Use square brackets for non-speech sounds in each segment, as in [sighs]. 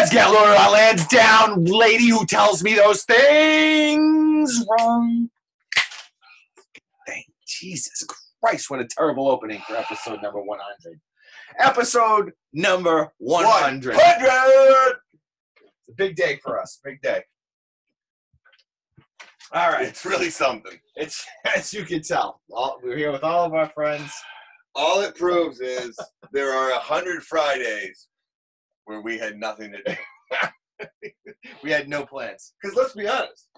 Let's get Lord of Lands down, lady who tells me those things wrong. Thank Jesus Christ, what a terrible opening for episode number 100. Episode number 100. 100! It's a big day for us. Big day. All right. It's really something. It's [laughs] as you can tell. All, we're here with all of our friends. All it proves is there are a hundred Fridays where we had nothing to do. [laughs] We had no plans. Because let's be honest,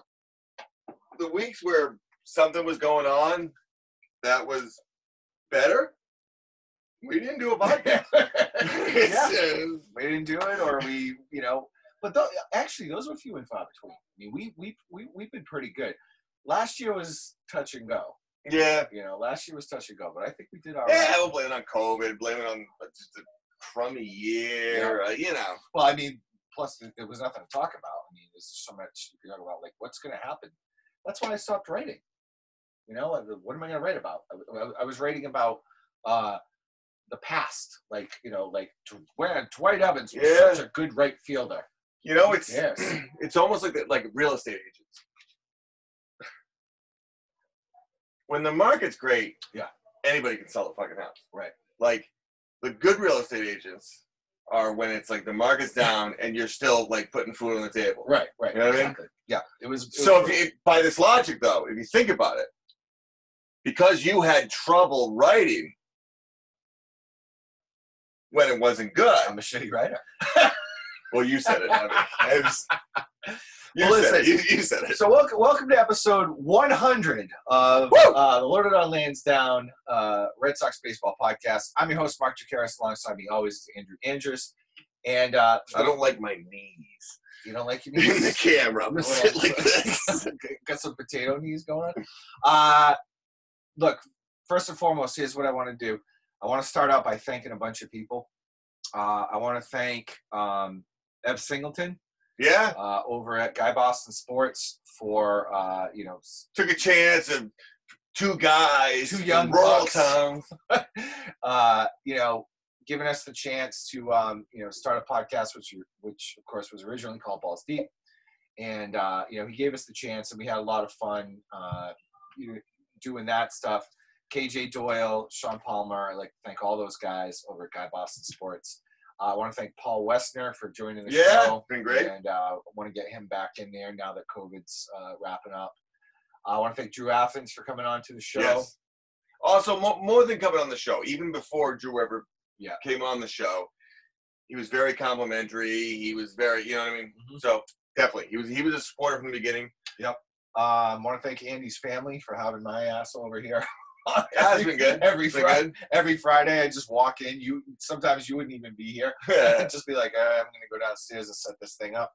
the weeks where something was going on that was better, we didn't do a podcast. [laughs] yeah. Uh, We didn't do it, or we, you know. But tho- actually, those were few and far between. I mean, we we we we've been pretty good. Last year was touch and go. yeah. You know, last year was touch and go, but I think we did all Yeah, right. we'll blame it on COVID, blame it on just a crummy year, uh, you know. Well, I mean, plus there- was nothing to talk about. I mean, there's so much you can talk about, like what's going to happen. That's why I stopped writing. You know, what am I going to write about? I, I- was writing about uh, the past, like you know, like Dw- Dwight Evans was Yeah. such a good right fielder. You know, it's Yes. [clears throat] it's almost like the, like real estate agents. When the market's great, Yeah. anybody can sell a fucking house. Right. Like the good real estate agents are when it's like the market's down and you're still like putting food on the table. Right, right. You know what I mean? exactly. Yeah, it was. it So was- if you, by this logic, though, if you think about it, because you had trouble writing when it wasn't good, I'm a shitty writer. [laughs] well, you said it. I mean, I was- you, Well, said it. listen. You, you said it. So welcome, welcome to episode 100 of uh, the Loaded on Lansdowne uh, Red Sox baseball podcast. I'm your host Mark Chekares. Alongside me always is Andrew Angers, and uh, I don't like my knees you don't like your [laughs] in the camera. I'm gonna sit like this. [laughs] Got some potato knees going on. Uh, look, first and foremost, here's what I want to do. I want to start out by thanking a bunch of people. Uh, I want to thank um, Ev Singleton Yeah, uh, over at Guy Boston Sports for uh, you know took a chance and two guys, Two young bucks. [laughs] uh, you know, giving us the chance to, um, you know, start a podcast, which, which of course was originally called Balls Deep. And, uh, you know, he gave us the chance and we had a lot of fun, uh, you know, doing that stuff. KJ Doyle, Shawn Palmer, I'd like to thank all those guys over at Guy Boston Sports. Uh, I want to thank Paul Westner for joining the Yeah, show. been great. And uh, I want to get him back in there now that COVID's uh, wrapping up. I want to thank Drew Athans for coming on to the show. Yes. Also, mo- more than coming on the show, even before Drew ever Yeah. came on the show, he was very complimentary. He was very, you know what I mean. Mhm. So definitely, he was he was a supporter from the beginning. Yep. I um, want to thank Andy's family for having my ass over here. [laughs] [laughs] That's every, been good. Every been Friday, good. every Friday, I just walk in. You sometimes you wouldn't even be here. [laughs] just be like, "Uh, I'm gonna go downstairs and set this thing up.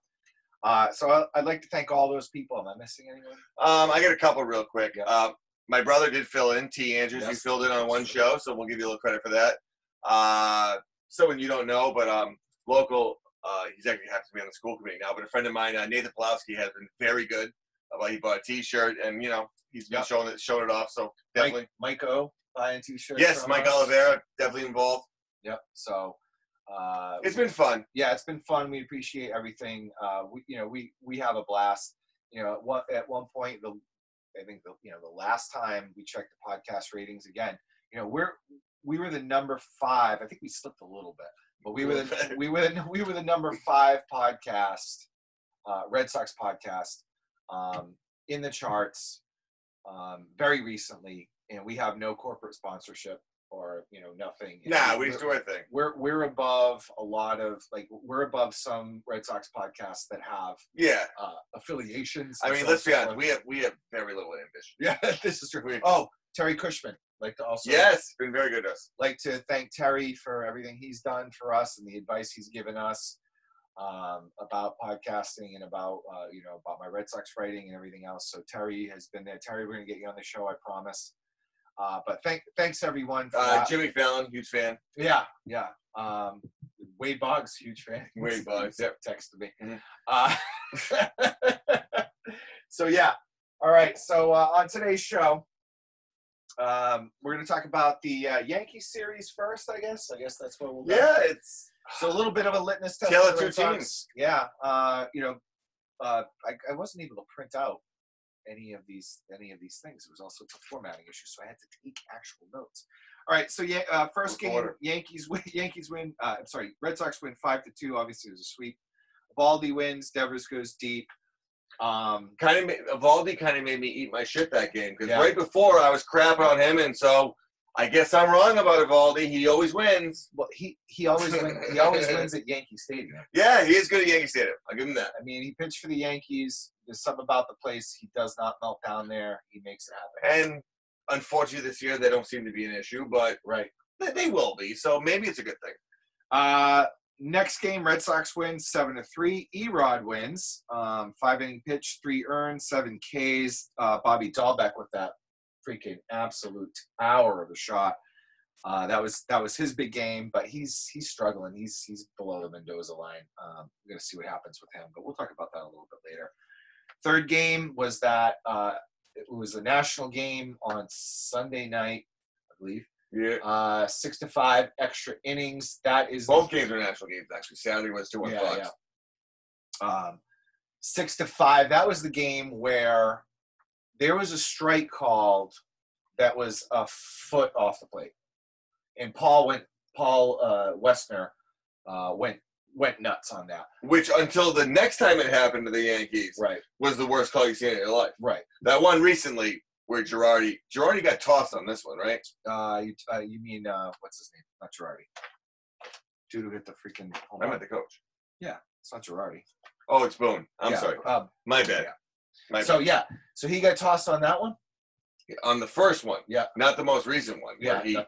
Uh, so I, I'd like to thank all those people. Am I missing anyone? Um, I got a couple real quick. Yeah. Uh, my brother did fill in. T. Angers, you filled in on one show, so we'll give you a little credit for that. Uh, someone you don't know, but um, local. Uh, he's actually happens to be on the school committee now, but a friend of mine, uh, Nathan Pulowski, has been very good. Uh, he bought a T-shirt, and you know he's been Yeah. showing it, showing it off. So definitely, Mike, Mike O buying t-shirts. yes, Mike us. Oliveira definitely involved. Yep. So. Uh, It's been fun. yeah, it's been fun. We appreciate everything. Uh, we, you know, we we have a blast. You know, at one at one point, the I think the you know the last time we checked the podcast ratings again, you know, we're we were the number five. I think we slipped a little bit, but we were the, [laughs] we were the, we were the number five podcast, uh, Red Sox podcast, um, in the charts, um, very recently, and we have no corporate sponsorship or you know nothing. Nah, we just do our thing. we're we're above a lot of like we're above some Red Sox podcasts that have Yeah, uh, affiliations. I mean, let's be on and so honest. We have we have very little ambition. yeah, [laughs] this is true. We- Oh, Terry Cushman, like to also Yes, been very good to us. like to thank Terry for everything he's done for us and the advice he's given us um, about podcasting and about uh, you know about my Red Sox writing and everything else. So Terry has been there. Terry, we're gonna get you on the show, I promise. Uh, but thank thanks everyone. For Uh. Jimmy Fallon, huge fan. Yeah, yeah. Um, Wade Boggs, huge fan. [laughs] Wade Boggs, yep, texted me. Mhm. Uh, [laughs] so yeah, all right. So uh, on today's show, um, we're going to talk about the uh, Yankee series first. I guess. I guess that's what we'll. go. Yeah, it's. So a little bit of a litmus test. Tale of two teams. Yeah. Uh, you know, uh, I, I wasn't able to print out any of these any of these things. It was also a formatting issue, so I had to take actual notes. All right. So yeah, uh, first game. Yankees win. [laughs] Yankees win. Uh, I'm sorry, Red Sox win five to two. Obviously, it was a sweep. Baldy wins. Devers goes deep. Um, Kind of, Eovaldi kind of made me eat my shit that game because Yeah. right before I was crapping on him, and so I guess I'm wrong about Eovaldi. He always wins. well, he he always win, he always wins at Yankee Stadium. [laughs] Yeah, he is good at Yankee Stadium. I'll give him that. I mean, he pitched for the Yankees. There's something about the place. He does not melt down there. He makes it happen. And unfortunately, this year they don't seem to be an issue, but Right. they, they will be. So maybe it's a good thing. Uh, next game, Red Sox win seven to three. Erod wins. Um, five inning pitch, three earned, seven Ks. Uh, Bobby Dalbec with that freaking absolute hour of a shot. Uh, that was that was his big game, but he's he's struggling. He's he's below the Mendoza line. Um, we're gonna see what happens with him, but we'll talk about that a little bit later. Third game was that uh, it was a national game on Sunday night, I believe. Yeah. Uh, six to five extra innings. That is Both games are national games, actually. Saturday was two on Yeah, Fox. um, six to five. That was the game where there was a strike called that was a foot off the plate, and Paul went. Paul uh, Westner uh, went went nuts on that. Which, until the next time it happened to the Yankees, Right, was the worst call you've seen in your life. right. That one recently where Girardi, Girardi got tossed on this one, right? Uh, you, uh, you mean uh, what's his name? Not Girardi. Dude who hit the freaking. home I meant the coach. Yeah, it's not Girardi. Oh, it's Boone. I'm Yeah, sorry. Um, My bad. Yeah. So yeah, so he got tossed on that one. On the first one. Yeah. Not the most recent one. Yeah, he no.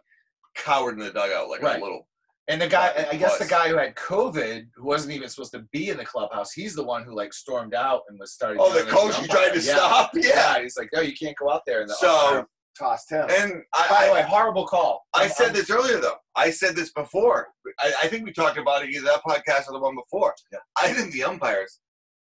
cowered in the dugout like Right. a little. And the guy, I guess the guy who had COVID, who wasn't even supposed to be in the clubhouse, he's the one who like stormed out and was starting. Oh, the coach he tried to yeah. stop? Yeah. Yeah, he's like, no, you can't go out there. And the So- tossed him. And I, By the way, horrible call. I I'm- said I'm- this earlier, though. I said this before. I, I think we talked about it either that podcast or the one before. Yeah. I think the umpires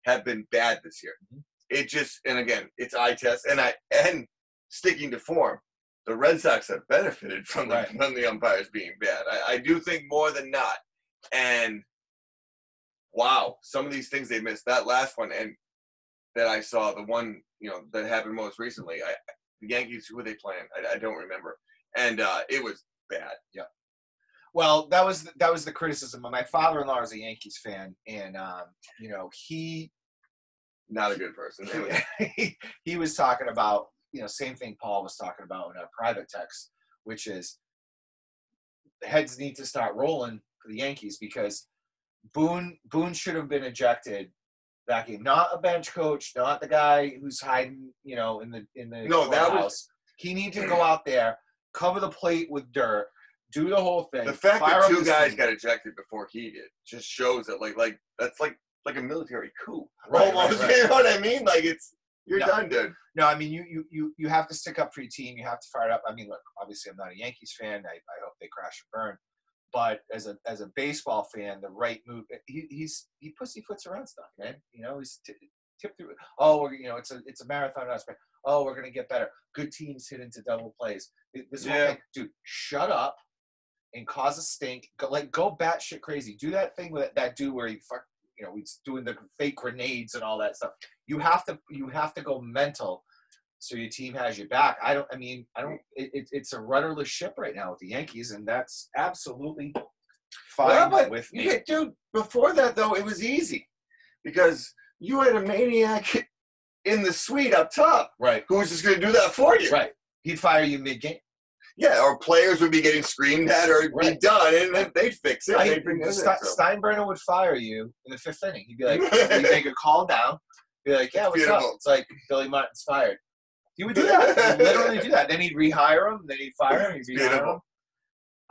have been bad this year. Mhm. It just, and again, it's eye test, and I and sticking to form. The Red Sox have benefited from the, Right. from the umpires being bad. I, I do think more than not. And wow, some of these things they missed. That last one, and that I saw, the one you know that happened most recently. I the Yankees, who were they playing? I, I don't remember. And uh, it was bad. Yeah. Well, that was that was the criticism. My father-in-law is a Yankees fan, and um, you know he Not a good person. [laughs] he, he was talking about you know same thing Paul was talking about in a private text, which is heads need to start rolling for the Yankees because Boone Boone should have been ejected that game. Not a bench coach, not the guy who's hiding you know in the in the No, that was- clubhouse. he needs to go out there, cover the plate with dirt, do the whole thing. The fact fire that up two guys team. got ejected before he did just shows that like like that's like like a military coup. Right, right, Almost, [laughs] right. you know what I mean? Like it's you're Yeah. done, dude. No, I mean you you you you have to stick up for your team. You have to fire it up. I mean, look, obviously I'm not a Yankees fan. I, I hope they crash and burn. But as a as a baseball fan, the right move. He, he's he pussyfoots around stuff, man. You know, he's t- tip through. Oh, we're you know it's a it's a marathon aspect. Oh, we're gonna get better. Good teams hit into double plays. This whole Yeah. thing, dude. Shut up and cause a stink. Go, like go batshit crazy. Do that thing with that dude where he fuck. You know, he's doing the fake grenades and all that stuff. You have to you have to go mental so your team has your back. I don't. I mean, I don't. It, it, it's a rudderless ship right now with the Yankees, and that's absolutely fine Well, but with me. yeah, dude. Before that though, it was easy because you had a maniac in the suite up top Right, who was just going to do that for you. right. He'd fire you mid game. Yeah, or players would be getting screamed at or be done, and then they'd fix it. They'd this in, so. Steinbrenner would fire you in the fifth inning. He'd be like, [laughs] he'd make a call down. Be like, yeah, what's up? It's like Billy Martin's fired. He would do [laughs] that. He'd literally do that. Then he'd rehire him. Then he'd fire him. He'd rehire Beautiful. him.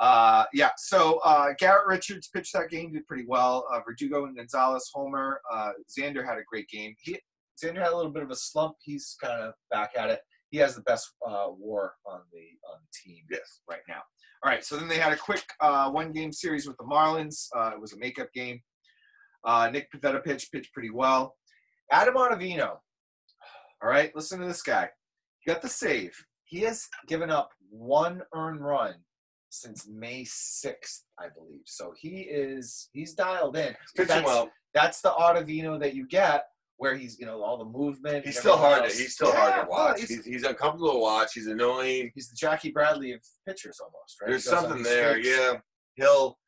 Uh, yeah. So uh, Garrett Richards pitched that game, did pretty well. Uh, Verdugo and Gonzalez homer. Uh, Xander had a great game. He Xander had a little bit of a slump. He's kind of back at it. He has the best uh, WAR on the on the team Yes. right now. All right. So then they had a quick uh, one game series with the Marlins. Uh, it was a makeup game. Uh, Nick Pivetta pitched pitched pretty well. Adam Ottavino. All right. Listen to this guy. He got the save. He has given up one earned run since May 6th, I believe. So he is he's dialed in. Pitching That's, well. that's the Ottavino that you get where he's, you know, all the movement. He's still hard. To, he's still Yeah, hard to watch. he's, He's, he's uncomfortable to watch. He's annoying. he's the Jackie Bradley of pitchers almost, right? There's He goes on something there. Yeah, he'll.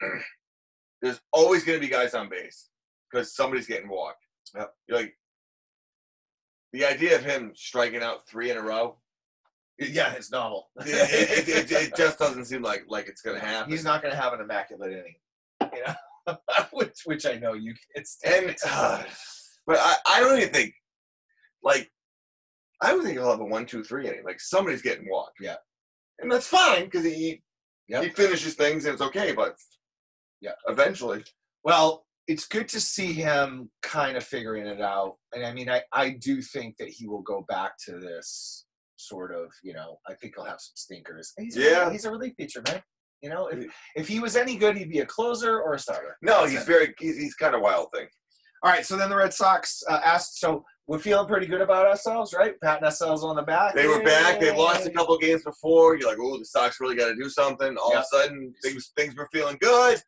[clears throat] There's always going to be guys on base because somebody's getting walked. Yep. You're like the idea of him striking out three in a row. Yeah, it's novel. [laughs] it, it, it, it just doesn't seem like like it's going to happen. He's not going to have an immaculate inning, you know, [laughs] which which I know you can stand. and uh, but I, I don't even think like I don't think he'll have a one two three inning. Like somebody's getting walked. Yeah. and that's fine because he Yep. he finishes things and it's okay. But Yeah. eventually, Well, it's good to see him kind of figuring it out. And I mean, I, I do think that he will go back to this sort of, you know, I think he'll have some stinkers. He's Yeah. he's a relief pitcher, man. You know, if, if he was any good, he'd be a closer or a starter. no, That's he's it. very he's, he's kind of wild thing. All right, so then the Red Sox uh, asked, so we're feeling pretty good about ourselves, right? Patting ourselves on the back. They were back. They lost a couple games before. You're like, oh, the Sox really got to do something. All Yeah. of a sudden, things things were feeling good.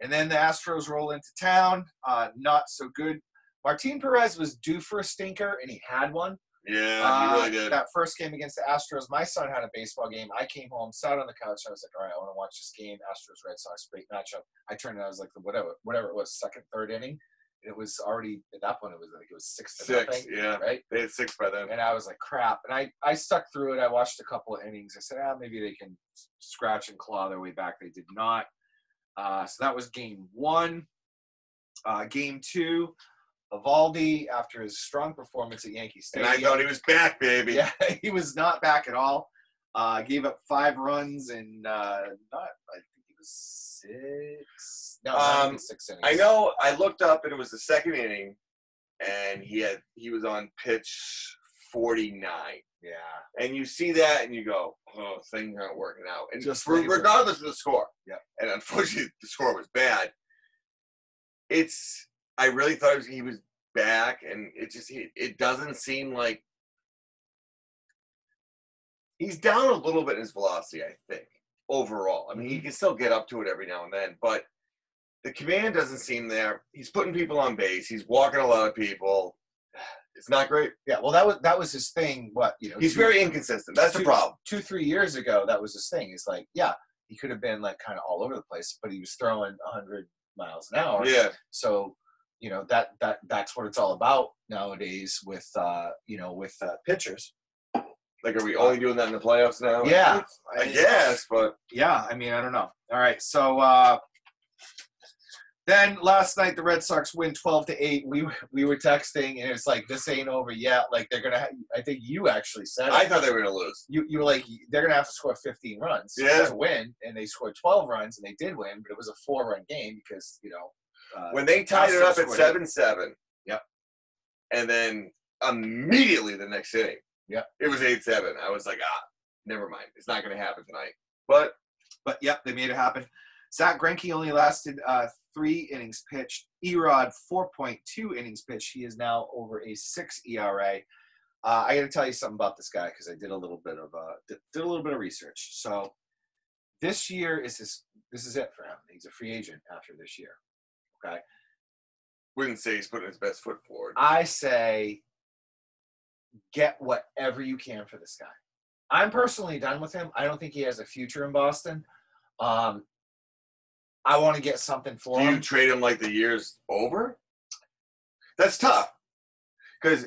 And then the Astros roll into town. Uh, not so good. Martin Perez was due for a stinker, and he had one. Yeah, Uh, he really did. That first game against the Astros, my son had a baseball game. I came home, sat on the couch, and I was like, "All right, I want to watch this game. Astros Red Sox, great matchup." I turned, and I was like, "Whatever, whatever it was, second, third inning." It was already at that point. It was like it was six to Six, nothing, yeah. right? They had six by then. And I was like, "Crap!" And I I stuck through it. I watched a couple of innings. I said, "Ah, maybe they can scratch and claw their way back." They did not. Uh, so that was game one. Uh, game two, Eovaldi, after his strong performance at Yankee Stadium, And I thought he was back, baby. yeah, [laughs] he was not back at all. Uh, gave up five runs and uh, not I think it was six. No, Um, six innings. I know. I looked up, and it was the second inning, and he had he was on pitch forty nine. Yeah, And you see that, and you go, "Oh, things aren't working out." And Just re- regardless of the score, Yep. And unfortunately, the score was bad. It's. I really thought was, he was back, and it just it, it doesn't seem like he's down a little bit in his velocity. I think overall. I mean, Mm-hmm. he can still get up to it every now and then, but the command doesn't seem there. He's putting people on base. He's walking a lot of people. [sighs] It's not great. yeah. Well, that was that was his thing. What you know, He's two- very inconsistent. That's the problem. two three years ago. That was his thing. He's like, yeah, he could have been like kind of all over the place, but he was throwing hundred miles an hour. Yeah. So, you know that that that's what it's all about nowadays with uh, you know with uh, pitchers. Like, are we only doing that in the playoffs now? Yeah, I guess, but Yeah, I mean, I don't know. All right, so uh, then last night the Red Sox win twelve to eight. We we were texting and it's like this ain't over yet. Like they're gonna. Ha- I think you actually said I thought they were gonna lose. you you were like they're gonna have to score fifteen runs Yeah. to win, and they scored twelve runs and they did win, but it was a four run game because you know uh, When they tied it up at seven seven. Yep. And then immediately the next inning. Yep. It was eight seven. I was like, ah, never mind. It's not gonna happen tonight. But But yep, they made it happen. Zach Greinke only lasted uh, three innings pitched. Erod 4.2 innings pitched. He is now over a six ERA. Uh, I got to tell you something about this guy because I did a little bit of uh, did, did a little bit of research. So this year is his. This is it for him. He's a free agent after this year. Okay, wouldn't say he's putting his best foot forward. I say get whatever you can for this guy. I'm personally done with him. I don't think he has a future in Boston. Um, I want to get something for Do you trade him like the year's over? That's tough. Because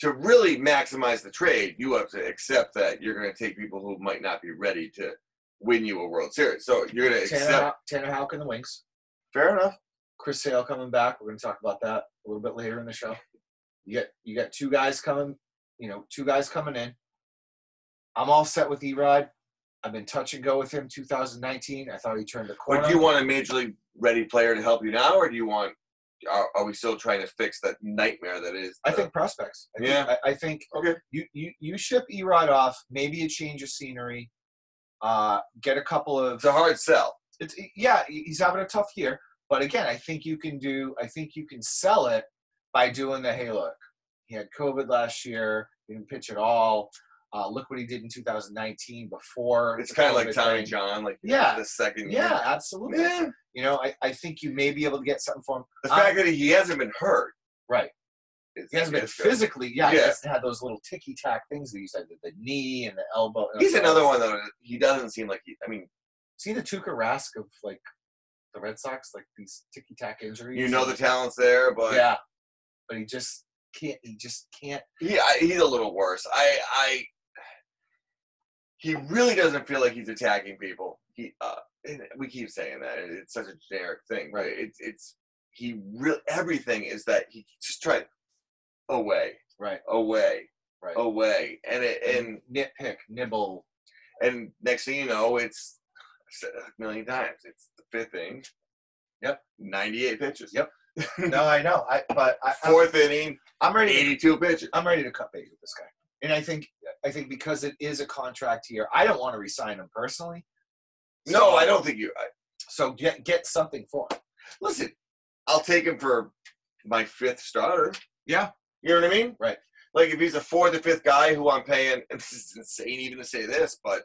to really maximize the trade, you have to accept that you're going to take people who might not be ready to win you a World Series. So you're going to Tanner, accept. Tanner Houck in the wings. Fair enough. Chris Sale coming back. We're going to talk about that a little bit later in the show. You got you got two guys coming. You know, two guys coming in. I'm all set with Erod. I've been touch and go with him 2019. I thought he turned the corner. But do you want a major league ready player to help you now, or do you want? Are, are we still trying to fix that nightmare that is? I think prospects. I Yeah. Think, I, I think Okay. you, you you ship Erod off. Maybe a change of scenery. Uh, get a couple of. it's a hard sell. It's yeah. He's having a tough year, but again, I think you can do. I think you can sell it by doing the hey look. He had COVID last year. He didn't pitch at all. Uh, look what he did in 2019 before. It's kind of like Tommy thing. John, like Yeah. the second. Yeah, year. absolutely. Yeah. You know, I, I think you may be able to get something for him. The I- fact that he hasn't been hurt. right. He hasn't been physically. Yeah, he Yeah. hasn't had those little ticky tack things that you said, the, the knee and the elbow. He's another one though. that He doesn't seem like he. I mean, See the Tuukka Rask of like the Red Sox, like these ticky tack injuries. you know the talent's there, but yeah, but he just can't. He just can't. he he's a little worse. I I he really doesn't feel like he's attacking people. He uh, and we keep saying that it's such a generic thing, right? It's it's he real everything is that he just tried away, Right, away, right. away, and it and nitpick, nibble. and next thing you know, it's a million times. It's the fifth inning. Yep. Ninety-eight pitches. Yep. No, I know. I but I, I'm, Fourth inning, I'm ready. Eighty-two pitches. I'm ready to cut bait with this guy, and I think I think because it is a contract year, I don't want to resign him personally. No, I don't think you. I, So get get something for him. listen, I'll take him for my fifth starter. Yeah. You know what I mean? Right. Like if he's a fourth or fifth guy who I'm paying, and [laughs] this is insane even to say this, but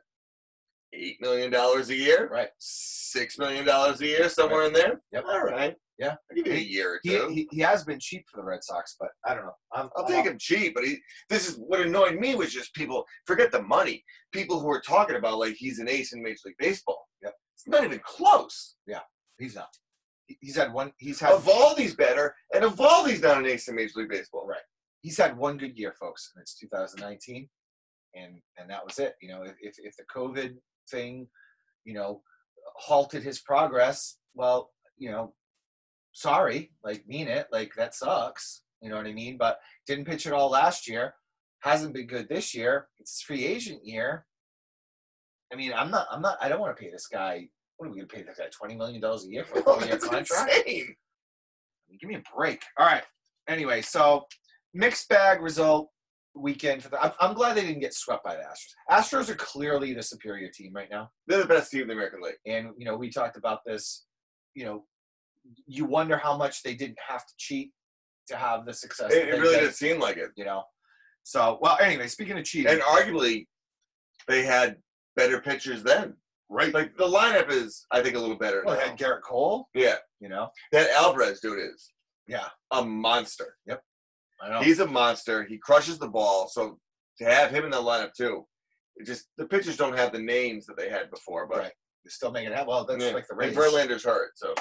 eight million dollars a year, Right. six million dollars a year, somewhere in there. Yep. All right. Yeah. I'll give you a year or He, two. he, he has been cheap for the Red Sox, but I don't know. I'm, I'll take him cheap, but he. This is what annoyed me was just people forget the money. People who are talking about like he's an ace in Major League Baseball. Yep. It's not even close. Yeah, he's not. He's had one. He's had. Eovaldi's better, and Eovaldi's not an ace in Major League Baseball. Right. He's had one good year, folks, and it's 2019, and and that was it. You know, if if, if the COVID thing, you know, halted his progress, well, you know, sorry, like mean it, like that sucks. You know what I mean? But didn't pitch at all last year. Hasn't been good this year. It's free agent year. I mean, I'm not. I'm not. I don't want to pay this guy. What are we gonna pay this guy? Twenty million dollars a year for a [laughs] Oh, four-year contract? insane. Give me a break. All right. Anyway, so mixed bag result weekend for the. I'm, I'm glad they didn't get swept by the Astros. Astros are clearly the superior team right now, They're the best team in the American League. and you know we talked about this. You know, you wonder how much they didn't have to cheat to have the success. It, it they really did not seem like it. You know. So well, anyway, speaking of cheating, And arguably, they had better pitchers then. right? Like the lineup is, I think, a little better well, they had Gerrit Cole. Yeah, You know. that Alvarez dude is Yeah. a monster. Yep. I know. He's a monster. He crushes the ball. So to have him in the lineup too, it just the pitchers don't have the names that they had before. But Right. They're still making it happen. Well, that's yeah. like the and race. Verlander's hurt, so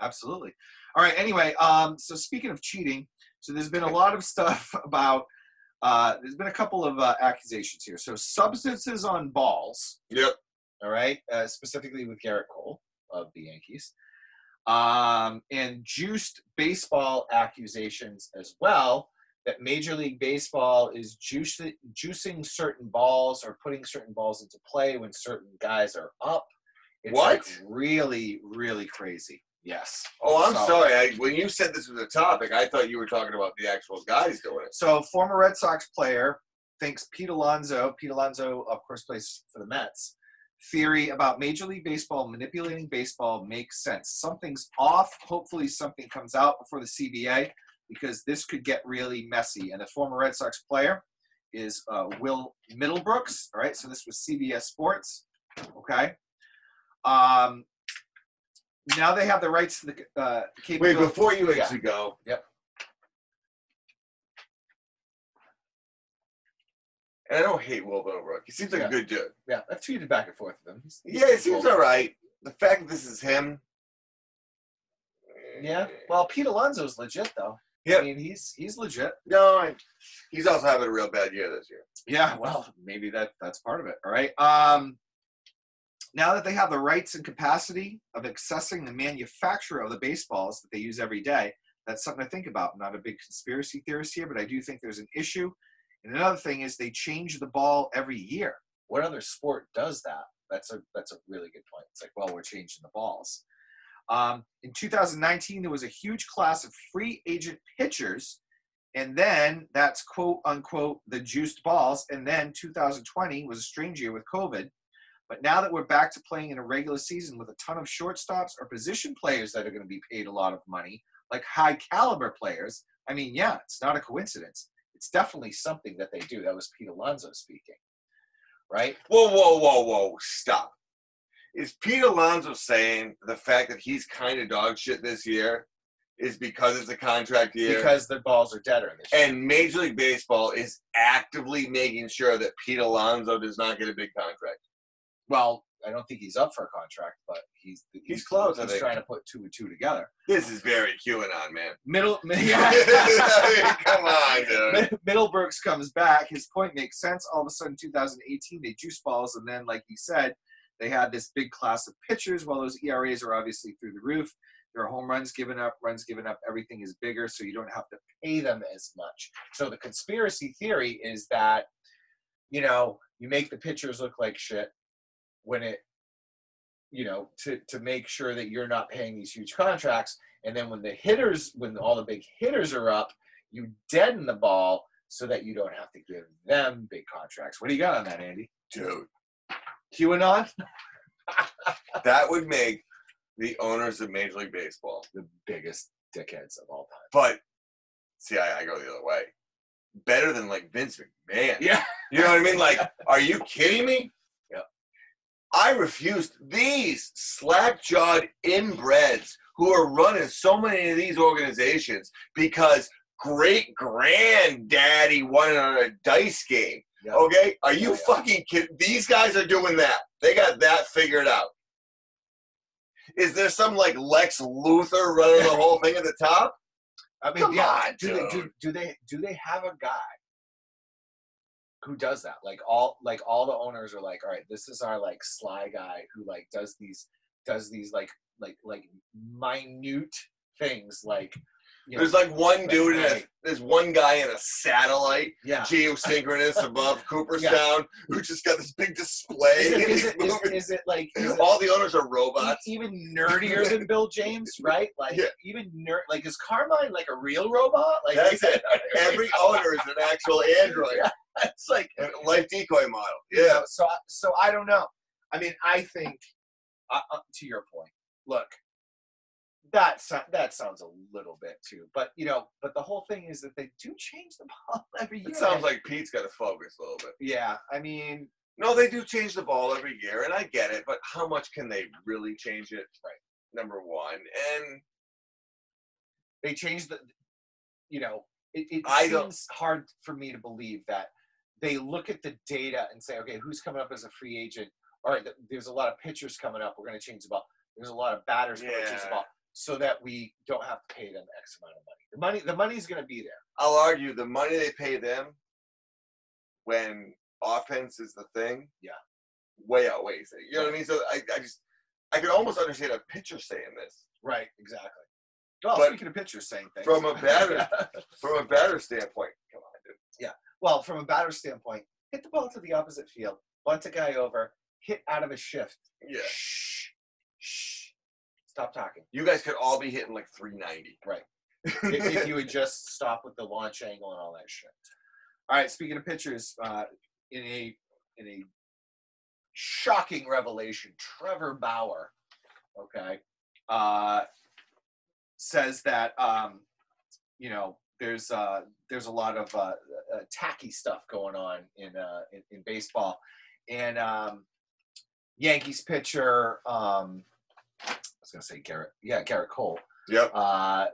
Absolutely. All right. Anyway, um, so speaking of cheating, so there's been a lot of [laughs] stuff about. Uh, there's been a couple of uh, accusations here. So substances on balls. yep. All right, uh, specifically with Gerrit Cole of the Yankees, um, and juiced baseball accusations as well. That Major League Baseball is juicing, juicing certain balls or putting certain balls into play when certain guys are up. It's like What? really, really crazy. Yes. Oh, I'm So- sorry. I, when you said this was a topic, I thought you were talking about the actual guys doing it. So, former Red Sox player thinks Pete Alonso, Pete Alonso, of course, plays for the Mets, theory about Major League Baseball manipulating baseball makes sense. Something's off. Hopefully, something comes out before the CBA because this could get really messy. And the former Red Sox player is uh, Will Middlebrooks. All right, so this was CBS Sports. Okay. Um, now they have the rights to the uh, Wait, before you actually go. Yep. And I don't hate Will Middlebrook. He seems like Yeah. a good dude. Yeah, I've tweeted back and forth with him. He's- Yeah, it cool. seems all right. The fact that this is him. Yeah. Well, Pete Alonso's legit though. Yeah. I mean, he's he's legit. No, I, he's also having a real bad year this year. Yeah. Well, maybe that that's part of it. All right. Um, now that they have the rights and capacity of accessing the manufacturer of the baseballs that they use every day, that's something to think about. I'm not a big conspiracy theorist here, but I do think there's an issue. And another thing is they change the ball every year. What other sport does that? That's a that's a really good point. It's like, well, we're changing the balls. Um, in 2019, there was a huge class of free agent pitchers, and then that's quote unquote the juiced balls. And then 2020 was a strange year with COVID. But now that we're back to playing in a regular season with a ton of shortstops or position players that are going to be paid a lot of money, like high caliber players, I mean, yeah, it's not a coincidence. It's definitely something that they do. That was Pete Alonso speaking. right? Whoa, whoa, whoa, whoa! Stop. Is Pete Alonso saying the fact that he's kind of dog shit this year is because it's a contract year? Because the balls are deader this year. and Major League Baseball is actively making sure that Pete Alonso does not get a big contract. Well, I don't think he's up for a contract, but he's he's, close, I He's trying to put two and two together. This is very QAnon, man. Middle, [laughs] [laughs] I mean, [laughs] come on, dude. Mid- Middlebrooks comes back. His point makes sense. All of a sudden, 2018, they juice balls, and then, like he said, they had this big class of pitchers. While those ERAs are obviously through the roof, there are home runs given up, runs given up. Everything is bigger, so you don't have to pay them as much. So the conspiracy theory is that, you know, you make the pitchers look like shit when it, you know, to to make sure that you're not paying these huge contracts. And then when the hitters, when all the big hitters are up, you deaden the ball so that you don't have to give them big contracts. What do you got on that, Andy? Dude, QAnon? [laughs] that would make the owners of Major League Baseball. The biggest dickheads of all time. But see, I, I go the other way. Better than like Vince McMahon. Yeah. You know what I mean? Like, [laughs] are you kidding me? I refused these slack-jawed inbreds who are running so many of these organizations because great granddaddy won on a dice game. Yeah. Okay? Are you Oh, yeah. fucking kidding? These guys are doing that. They got that figured out. Is there some like Lex Luthor running the [laughs] whole thing at the top? I mean, Come yeah. on, do they do, do they do they have a guy who does that? Like all like all the owners are like, all right, this is our like sly guy who like does these does these like like like minute things like you know, There's like one dude in a, there's one guy in a satellite yeah. geosynchronous above [laughs] Cooperstown who just got this big display. Is it, is, it, is, it like is [laughs] it All the owners are robots. even nerdier than Bill James, [laughs] right? Like Yeah. even nerd like is Carmine like a real robot? Like it- Every owner is an actual android. [laughs] It's like Life decoy model. you Yeah. know, so I- so I don't know. I mean, I think uh, uh, to your point. Look, that so- that sounds a little bit too, but you know, but the whole thing is that they do change the ball [laughs] every year. It sounds like Pete's got to focus a little bit. yeah. I mean, No, they do change the ball every year, and I get it, but how much can they really change it? Right. Number one. And they change the. You know, it, it I seems don't- hard for me to believe that they look at the data and say, okay, who's coming up as a free agent? All right, there's a lot of pitchers coming up. We're going to change the ball. There's a lot of batters. We're going to change the ball so that we don't have to pay them X amount of money. The money, the money's going to be there. I'll argue the money they pay them when offense is the thing, Yeah. way outweighs it. You know what I mean? So I, I just I could almost understand a pitcher saying this. Right, exactly. Well, But speaking of pitchers saying things. from a batter- [laughs] From a batter standpoint, come on, dude. Well, from a batter standpoint, hit the ball to the opposite field, bunt a guy over, hit out of a shift. Yeah. Shh. Shh. Stop talking. You guys could all be hitting like 390. Right. [laughs] if, if you would just stop with the launch angle and all that shit. All right. Speaking of pitchers, uh, in a in a shocking revelation, Trevor Bauer, okay, uh, says that um, you know there's uh, there's a lot of uh, uh, tacky stuff going on in uh, in, in baseball, and um, Yankees pitcher. Um, I was gonna say Gerrit, yeah, Gerrit Cole Yep. uh,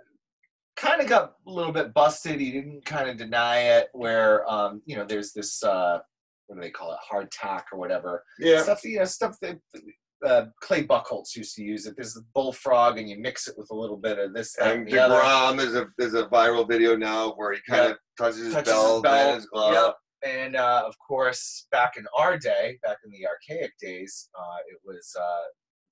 kind of got a little bit busted. He didn't kind of deny it. Where um, you know, there's this uh, what do they call it, hard tack or whatever Yeah. stuff. You know, stuff that uh, Clay Buchholz used to use. It there's the bullfrog, and you mix it with a little bit of this that, And and the. DeGrom, there's a there's a viral video now where he kind of touches his Touches his belt belt, and his glove. yep. And uh, of course, back in our day, back in the archaic days, uh, it was uh,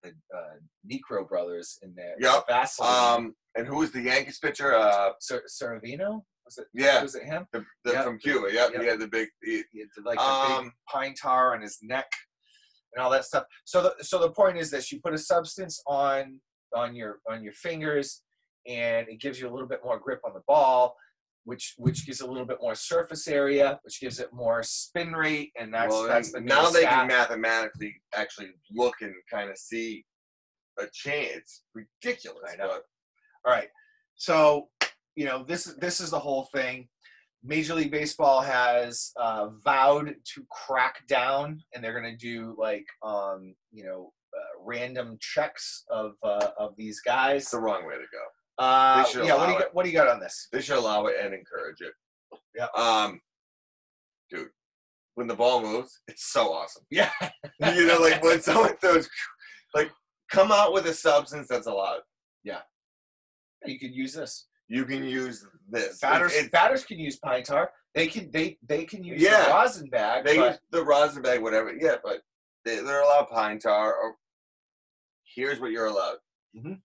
the uh, Niekro brothers in there. Yep. Vaseline. Um, and who was the Yankees pitcher? Uh, Ser- Seravino? Was it? Yeah. Was it him? the, the Yep. from Cuba. Yep. Yep. He had the big. He, He had like the big Um, pine tar on his neck and all that stuff. So the so the point is that you put a substance on on your on your fingers and it gives you a little bit more grip on the ball, which which gives a little bit more surface area, which gives it more spin rate, and that's well, that's the now they stat. can mathematically actually look and kind of see a chance. Ridiculous. I know. but- All right. So, you know, this is this is the whole thing. Major League Baseball has uh, vowed to crack down, and they're going to do like um, you know uh, random checks of uh, of these guys. It's the wrong way to go. Uh, yeah, what do you got, what do you got on this? They should allow it and encourage it. Yeah. Um, dude, when the ball moves, it's so awesome. Yeah, [laughs] you know, like when someone throws, like, come out with a substance that's allowed. Yeah. You could use this. You can use this. Batters, It- it- batters can use pine tar. They can they they can use Yeah. the rosin bag. they use the rosin bag, whatever. Yeah, but they, they're allowed pine tar. Or here's what you're allowed. Mhm.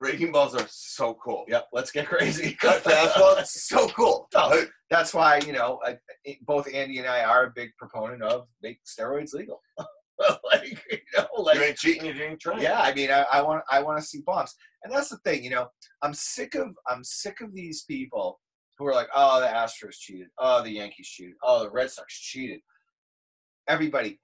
Breaking balls are so cool. Yep, let's get crazy. [laughs] Cut fastball, so cool. [laughs] Oh, That's why you know I, both Andy and I are a big proponent of make steroids legal. [laughs] [laughs] like you know, like you ain't cheating, you ain't trying. yeah i mean I, I want i want to see bombs and that's the thing you know i'm sick of i'm sick of these people who are like oh the astros cheated. Oh the yankees cheated. Oh the red sox cheated. Everybody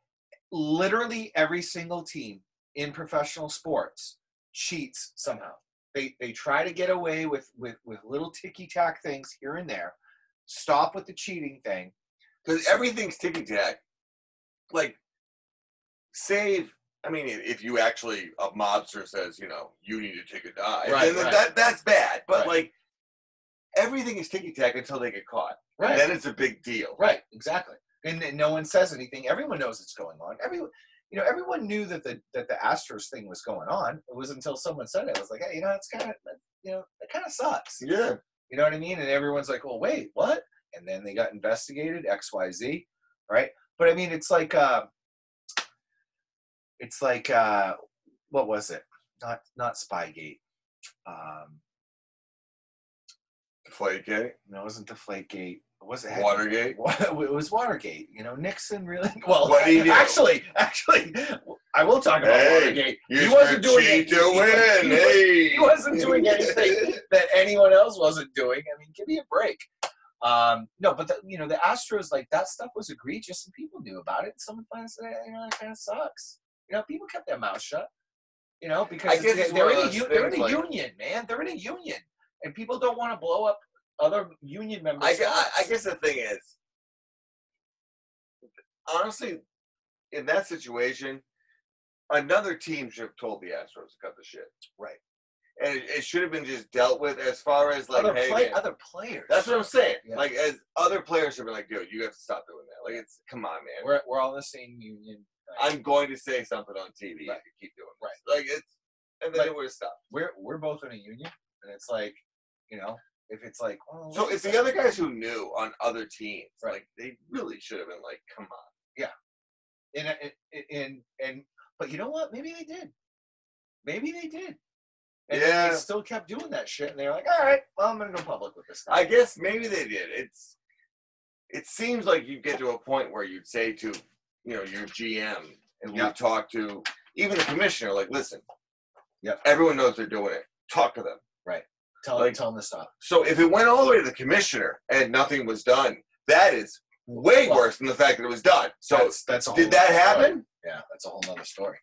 literally every single team in professional sports cheats somehow. They they try to get away with with with little ticky tack things here and there. Stop with the cheating thing. Because everything's ticky tack. Like, save. I mean, if you actually a mobster says, you know, you need to take a dive, Right, then right. that that's bad. But Right. like, everything is ticky tack until they get caught. Right. And then it's a big deal. Right, exactly. And, and no one says anything. Everyone knows it's going on. Everyone, you know, everyone knew that the that the Astros thing was going on. It was until someone said it. I was like, hey, you know, it's kind of, you know, it kind of sucks. Yeah. You know what I mean? And everyone's like, well, wait, what? And then they got investigated, X, Y, Z, right? But I mean, it's like, uh, it's like, uh, what was it? Not not Spygate. Um, Deflategate, no, it wasn't Deflategate. Was it Watergate. [laughs] it was Watergate. You know, Nixon really [laughs] well. What'd he do? Actually, actually, I will talk about Hey, Watergate. He wasn't doing anything. He, hey. [laughs] he wasn't doing anything that anyone else wasn't doing. I mean, give me a break. Um, no, but the, you know, the Astros like that stuff was egregious, and people knew about it. And someone finally said, you know, that kind of sucks. You know, people kept their mouth shut. You know, because they, it's they're in a they're in a like- union, man. They're in a union, and people don't want to blow up other union members. I, I, I guess the thing is, honestly, in that situation, another team should have told the Astros to cut the shit. Right. And it, it should have been just dealt with as far as like, other, hey, play, man, other players. that's what I'm saying. Yeah. Like, as other players should be like, dude, you have to stop doing that. Like, it's come on, man. We're, we're all in the same union. Right? I'm going to say something on TV. Right. Keep doing this. Like, it's and then But- it would have stopped. we're we're both in a union, and it's like, you know, if it's like, oh, So it's the other guys who knew on other teams. Right. Like, they really should have been like, come on. Yeah and uh, and and and but you know what? Maybe they did. Maybe they did. And Yeah. they still kept doing that shit, and they're like, all right, well, I'm gonna go public with this. Now. I guess maybe they did. It's it seems like you get to a point where you'd say to you know your GM and we talk to even the commissioner, like, listen, yeah, everyone knows they're doing it. Talk to them. Right. Tell like- tell them to stop. So if it went all the way to the commissioner and nothing was done, that is way Well, worse than the fact that it was done. So that's that's did that happen? Yeah, that's a whole nother story.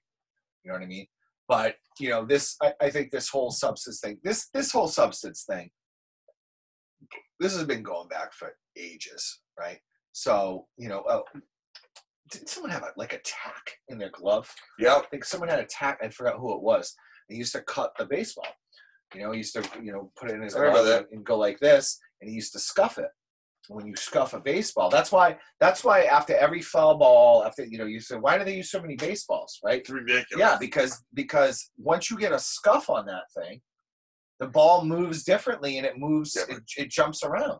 You know what I mean? But you know, this I, I think this whole substance thing, this this whole substance thing, this has been going back for ages, right? So you know, oh, did someone have a, like a tack in their glove? Yep. I think someone had a tack. I forgot who it was. He used to cut the baseball. You know, he used to you know put it in his glove and go like this, and he used to scuff it. When you scuff a baseball, that's why. That's why after every foul ball, after you know, you say, why do they use so many baseballs, right? It's ridiculous. Yeah, because because once you get a scuff on that thing, the ball moves differently and it moves. It, it jumps around.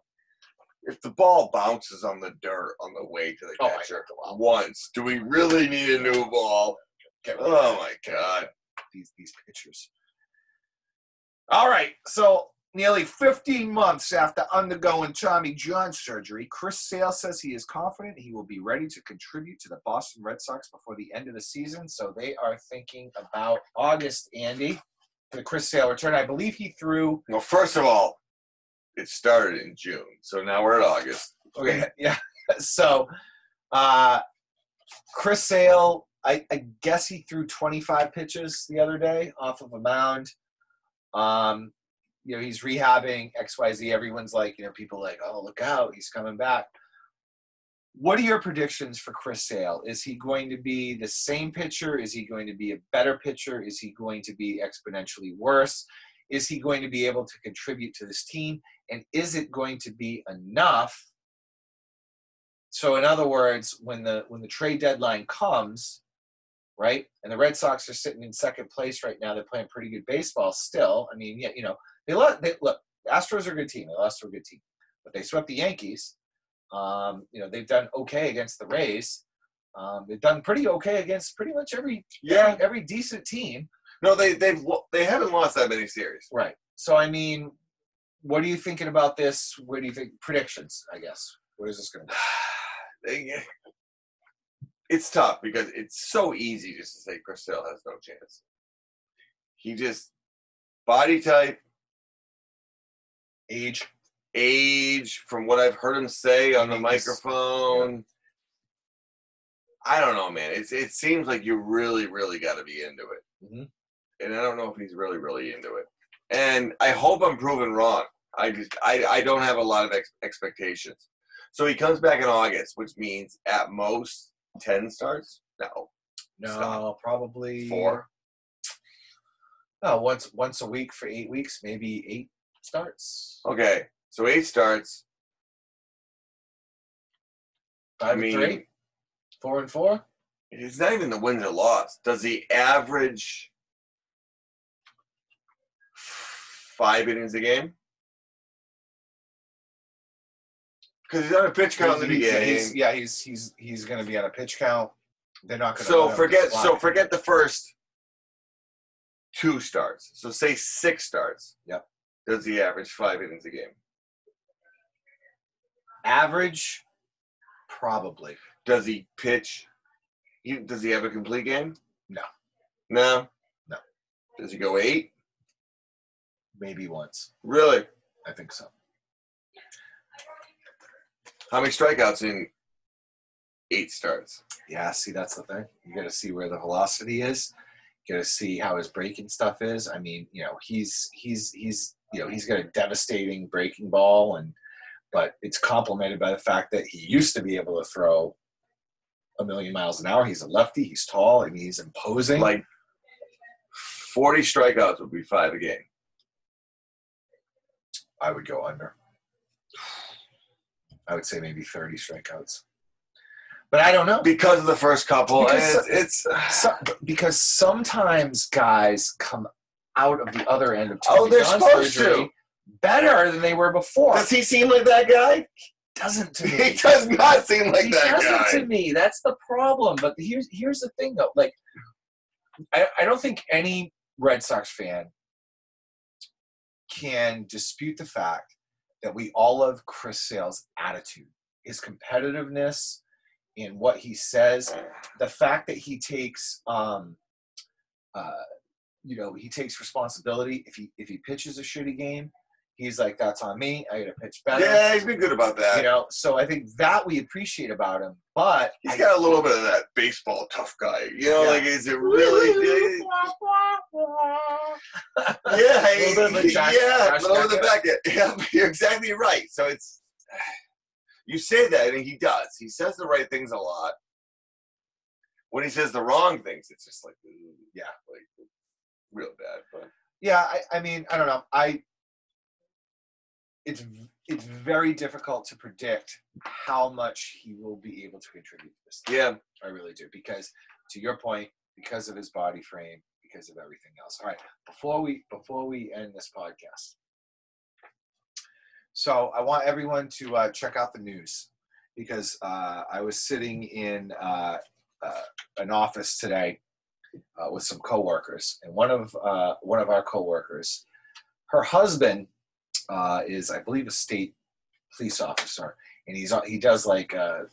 If the ball bounces on the dirt on the way to the Oh, catcher once, do we really need a new ball? Get rid of Oh my Get rid of god. these these pictures. All right, so nearly 15 months after undergoing Tommy John surgery, Chris Sale says he is confident he will be ready to contribute to the Boston Red Sox before the end of the season. So they are thinking about August, Andy, for the Chris Sale return. I believe he threw. Well, first of all, it started in June, so now we're at August. Okay, [laughs] yeah. So, uh, Chris Sale, I, I guess he threw 25 pitches the other day off of a mound. Um, you know, he's rehabbing X, Y, Z. Everyone's like, you know, people like, oh, look out, he's coming back. What are your predictions for Chris Sale? Is he going to be the same pitcher? Is he going to be a better pitcher? Is he going to be exponentially worse? Is he going to be able to contribute to this team? And is it going to be enough? So, in other words, when the when the trade deadline comes, right, and the Red Sox are sitting in second place right now, they're playing pretty good baseball still. I mean, yeah, you know, they let they look. Astros are a good team. They lost to a good team, but they swept the Yankees. Um, you know, they've done okay against the Rays. Um, they've done pretty okay against pretty much every Yeah. every, every decent team. No, they they've they haven't lost that many series. Right. So I mean, what are you thinking about this? What do you think predictions? I guess. What is this going to be? [sighs] It's tough because it's so easy just to say Chris Sale has no chance. He just body type, Age. age, from what I've heard him say on the microphone. I don't know, man. It's it seems like you really, really got to be into it, Mhm. and I don't know if he's really, really into it. And I hope I'm proven wrong. I just I I don't have a lot of ex- expectations. So he comes back in August, which means at most ten starts. No, No, Stop. probably four. No, once once a week for eight weeks, maybe eight starts. Okay, so eight starts. Five and mean- three, four and four. It's not even the wins or loss. Does he average five innings a game? Because he's on a pitch count in the He's- beginning. he's- yeah, he's he's he's going to be on a pitch count. They're not going to. So forget so forget the first two starts. So say six starts. Yep. Does he average five innings a game? average, probably. Does he pitch? He, does he have a complete game? No. No. No. Does he go eight? Maybe once. Really? I think so. How many strikeouts in eight starts? Yeah, see, that's the thing. You got to see where the velocity is. You got to see how his breaking stuff is. I mean, you know, he's he's he's you know he's got a devastating breaking ball, and but it's complemented by the fact that he used to be able to throw a million miles an hour. He's a lefty. He's tall. and he's imposing. Like forty strikeouts would be five a game. I would go under. I would say maybe thirty strikeouts, but I don't know. Because of the first couple, Because- it's, it's So, because sometimes guys come out of the other end of Oh, they're Tommy John supposed surgery to. better than they were before. does he seem like that guy? doesn't to [laughs] me. He does not seem like he that doesn't guy. to me. That's the problem. But here's here's the thing though. Like, I, I don't think any Red Sox fan can dispute the fact that we all love Chris Sale's attitude, his competitiveness, and what he says. The fact that he takes, um, uh, you know, he takes responsibility. If he if he pitches a shitty game, he's like, "That's on me. I got to pitch better." Yeah, he's been good about that. you know so i think that we appreciate about him but He's I- got a little bit of that baseball tough guy. You know, Yeah. like is it really? [laughs] yeah, A little bit of a Josh- yeah, the. Beckett. Yeah, [laughs] you're exactly right. So it's [sighs] you say that, and he does. He says the right things a lot. When he says the wrong things, it's just like, Yeah. like real bad. But yeah I, I mean i don't know i it's it's very difficult to predict how much he will be able to contribute to this team. yeah, i really do because to your point because of his body frame because of everything else all right before we before we end this podcast so i want everyone to uh, check out the news because uh, i was sitting in uh, uh, an office today uh, with some coworkers, and one of uh, one of our coworkers, her husband uh, is, I believe, a state police officer, and he's on- he does like uh,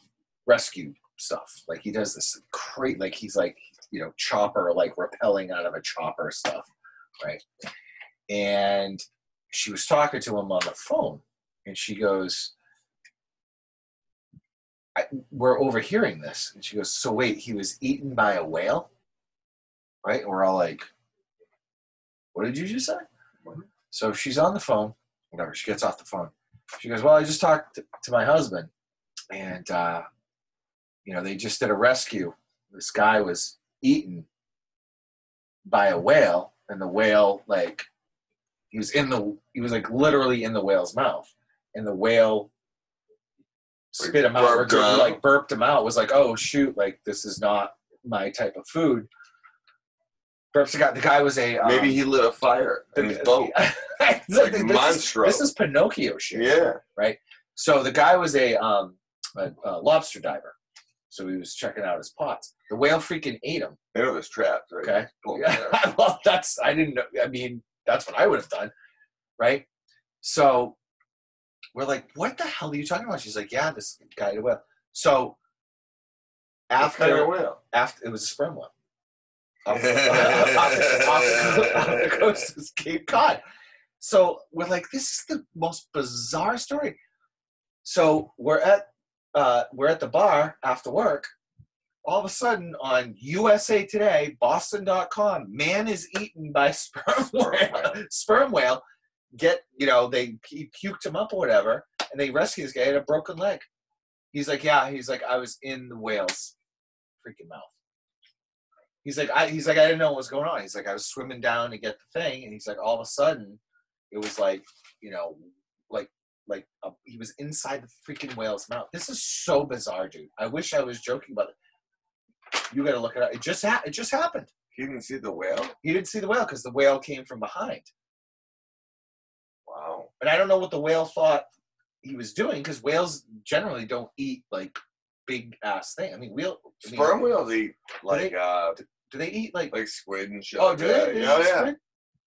rescue stuff. Like he does this great, like he's like you know chopper, like rappelling out of a chopper stuff, right? And she was talking to him on the phone, and she goes. I, we're overhearing this. And she goes, So wait, he was eaten by a whale? Right? And we're all like, What did you just say? So she's on the phone. Whatever. She gets off the phone. She goes, "Well, I just talked to, my husband, and uh, you know they just did a rescue. This guy was eaten by a whale, and the whale like he was in the he was like literally in the whale's mouth, and the whale." Spit him out, or burped him out. like burped him out. Was like, oh shoot, like this is not my type of food. Perhaps the guy, the guy was a um, Maybe he lit a fire in his boat. [laughs] Like this, is, this is Pinocchio shit. Yeah. Right? So the guy was a, um, a, a lobster diver. So he was checking out his pots. The whale freaking ate him. I know there's traps, right? Okay. Pull 'em down. Yeah, [laughs] well, that's I didn't know. I mean, that's what I would have done, right? So we're like, "What the hell are you talking about?" She's like, "Yeah, this guy ate a whale." So What kind of after whale? after it was a sperm whale. Off, the [laughs] coast of Cape Cod. So we're like, this is the most bizarre story. So we're at uh, we're at the bar after work. All of a sudden, on USA Today, Boston.com, man is eaten by [laughs] sperm whale. sperm whale. Get you know they he puked him up or whatever, and they rescue this guy. He had a broken leg. He's like, yeah. He's like, I was in the whale's freaking mouth. He's like, I, he's like, I didn't know what was going on. He's like, I was swimming down to get the thing, and he's like, all of a sudden, it was like, you know, like, like uh he was inside the freaking whale's mouth. This is so bizarre, dude. I wish I was joking about it. You got to look it up. It just ha- it just happened. He didn't see the whale? He didn't see the whale because the whale came from behind, Wow. and I don't know what the whale thought he was doing because whales generally don't eat like big ass thing. I mean, whale. I mean, Sperm whales eat like they- uh Do they eat like? like squid and shit. oh, do they? They Oh yeah. squid?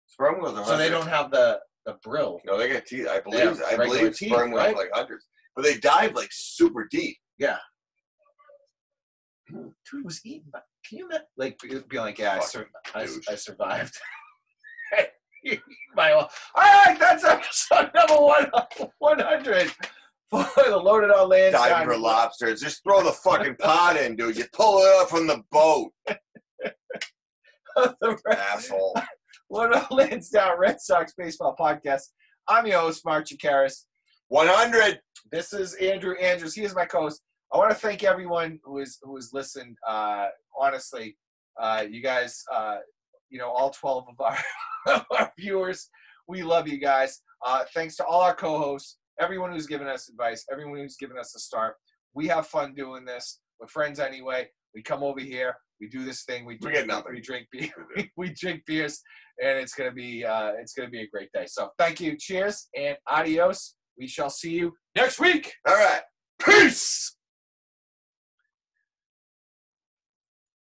Sperm whales are So they don't have the the brill. No, they got teeth. I believe I believe teeth, sperm whales right? like hunters. But they dive like super deep. Yeah. Dude was eaten by. Can you imagine? Like be be like, yeah, I, sur- I. I survived. [laughs] My all right, that's episode number one one hundred [laughs] the loaded on land. Diving for lobsters. Just throw the fucking pot in, dude. You pull it up from the boat, [laughs] the asshole. Loaded on Lansdowne Red Sox baseball podcast. I'm your host, Mark Chekares. 100. This is Andrew Angers. He is my co-host. I want to thank everyone who is who has listened. Uh, honestly, uh, you guys, uh, you know, all 12 of our, [laughs] our viewers, we love you guys. Uh, thanks to all our co-hosts, everyone who's given us advice, everyone who's given us a start. We have fun doing this. We're friends anyway. We come over here. We do this thing. We, We get nothing. We drink beer. [laughs] we drink beers, and it's gonna be uh, it's gonna be a great day. So thank you. Cheers and adios. We shall see you next week. All right. Peace.